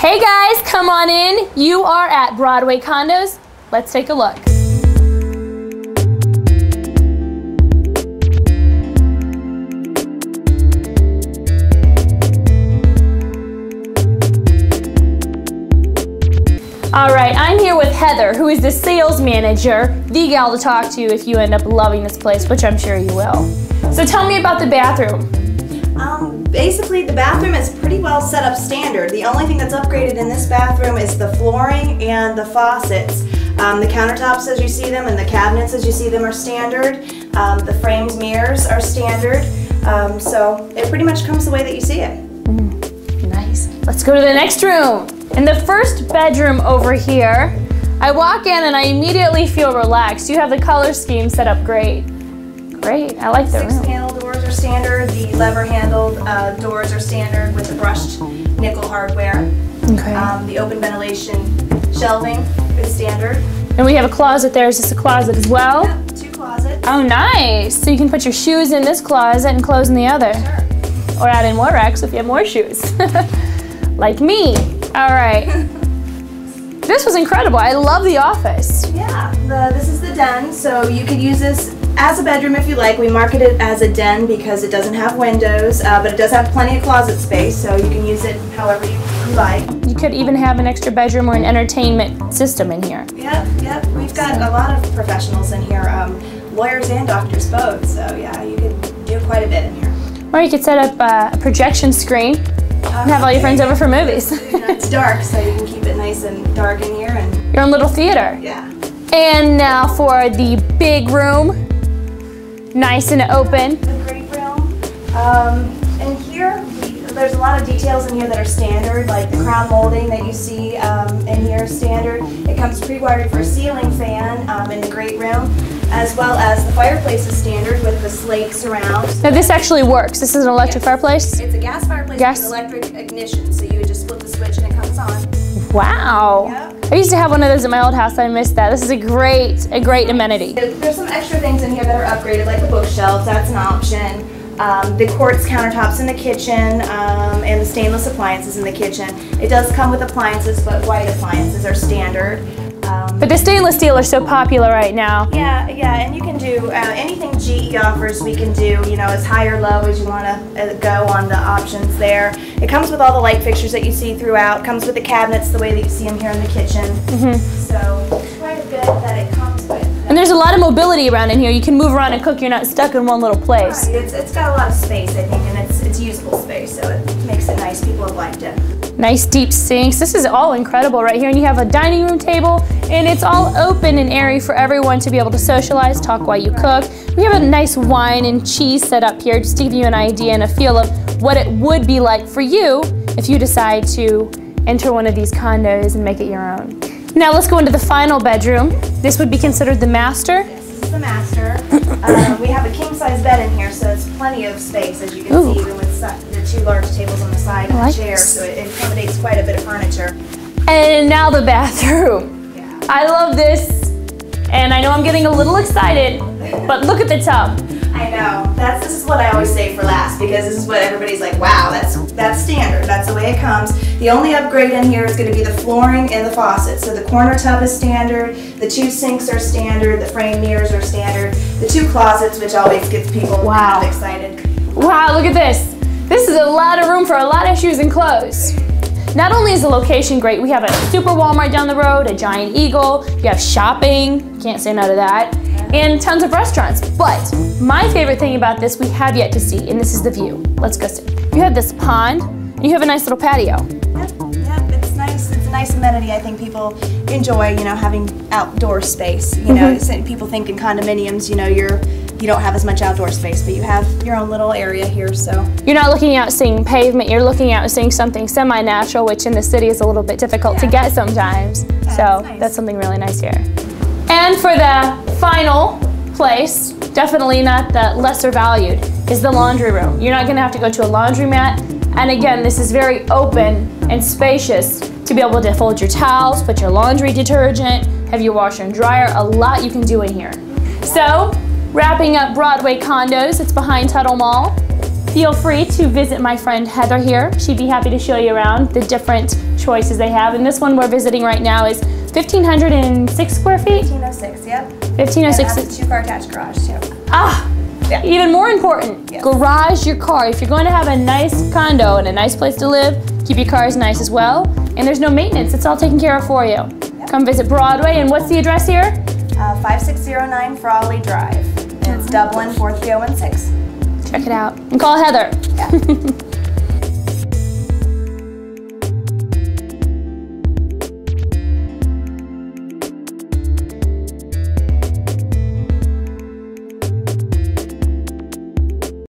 Hey guys, come on in. You are at Broadway Condos. Let's take a look. All right, I'm here with Heather, who is the sales manager, the gal to talk to if you end up loving this place, which I'm sure you will. So tell me about the bathroom. Basically, the bathroom is pretty well set up standard. The only thing that's upgraded in this bathroom is the flooring and the faucets. Um, the countertops as you see them and the cabinets as you see them are standard. Um, the frames mirrors are standard. Um, so it pretty much comes the way that you see it. Nice. Let's go to the next room. In the first bedroom over here, I walk in and I immediately feel relaxed. You have the color scheme set up great. Great, I like the Six room. Are standard. The lever handled uh, doors are standard with the brushed nickel hardware. Okay. Um, the open ventilation shelving is standard. And we have a closet there. Is this a closet as well? Yep, two closets. Oh, nice. So you can put your shoes in this closet and clothes in the other. Sure. Or add in more racks if you have more shoes. like me. All right. This was incredible. I love the office. Yeah, the, this is the den, so you could use this as a bedroom if you like. We market it as a den because it doesn't have windows, uh, but it does have plenty of closet space, so you can use it however you like. You could even have an extra bedroom or an entertainment system in here. Yep, yep. We've got a lot of professionals in here, um, lawyers and doctors both, so yeah, you can do quite a bit in here. Or you could set up uh, a projection screen and have all your friends over for movies. You know, it's dark, so you can keep it nice and dark in here, and Your own little theater. yeah. And now for the big room. Nice and open. the great room. Um, and here, we, there's a lot of details in here that are standard, like the crown molding that you see um, in here is standard. It comes pre-wired for a ceiling fan um, in the great room, as well as the fireplace is standard with the slate surround. Now this actually works. This is an electric Yes. fireplace. It's a gas fireplace Gas. with electric ignition, so you would just flip the switch and it comes on. Wow. Yep. I used to have one of those at my old house. I missed that. This is a great, a great amenity. There's some extra things in here that are upgraded, like the bookshelves, that's an option. Um, the quartz countertops in the kitchen, um, and the stainless appliances in the kitchen. It does come with appliances, but white appliances are standard. But the stainless steel are so popular right now. yeah, yeah, and you can do uh, anything GE offers. We can do, you know, as high or low as you want to uh, go on the options there. It comes with all the light fixtures that you see throughout. Comes with the cabinets the way that you see them here in the kitchen. So quite a bit that it comes with. And there's a lot of mobility around in here. You can move around and cook. You're not stuck in one little place. Right, It's, it's got a lot of space, I think, and it's it's space, so it makes it nice. People have liked it. Nice deep sinks. This is all incredible right here. And you have a dining room table and it's all open and airy for everyone to be able to socialize, talk while you cook. We have a nice wine and cheese set up here just to give you an idea and a feel of what it would be like for you if you decide to enter one of these condos and make it your own. Now let's go into the final bedroom. This would be considered the master. Yes, this is the master. uh, we have a king size bed in here, so it's plenty of space, as you can Ooh. see, even with the two large tables on the side and like the chair, this. so it, it accommodates quite a bit of furniture. And now the bathroom. Yeah. I love this. And I know I'm getting a little excited, but look at the tub. I know. That's this is what I always say for last because this is what everybody's like. Wow, that's that's standard. That's the way it comes. The only upgrade in here is going to be the flooring and the faucet. So the corner tub is standard. The two sinks are standard. The frame mirrors are standard. The two closets, which always gets people Wow. excited. Wow, look at this. This is a lot of room for a lot of shoes and clothes. Not only is the location great, we have a super Walmart down the road, a Giant Eagle, you have shopping, can't say no to that, and tons of restaurants. But my favorite thing about this we have yet to see, and this is the view. Let's go see. You have this pond, and you have a nice little patio. Yep, yep, it's nice. It's a nice amenity. I think people enjoy, you know, having outdoor space. You know, mm-hmm. so people think in condominiums, you know, you're you don't have as much outdoor space, but you have your own little area here. So You're not looking out seeing pavement, you're looking out seeing something semi-natural, which in the city is a little bit difficult to get sometimes. so that's nice. that's something really nice here. And for the final place, definitely not the lesser valued, is the laundry room. You're not gonna have to go to a laundromat. And again, this is very open and spacious to be able to fold your towels, put your laundry detergent, have your washer and dryer, a lot you can do in here. So, wrapping up Broadway condos, it's behind Tuttle Mall. Feel free to visit my friend Heather here. She'd be happy to show you around the different choices they have. And this one we're visiting right now is 1,506 square feet. 1506, yep. And 1,506. that's a two-car attached garage too. Ah, Yeah. even more important, garage your car. If you're going to have a nice condo and a nice place to live, keep your cars nice as well. And there's no maintenance, it's all taken care of for you. Come visit Broadway, and what's the address here? Uh, 5609 Frawley Drive. And it's Dublin 43016. Check it out. And call Heather. Yeah.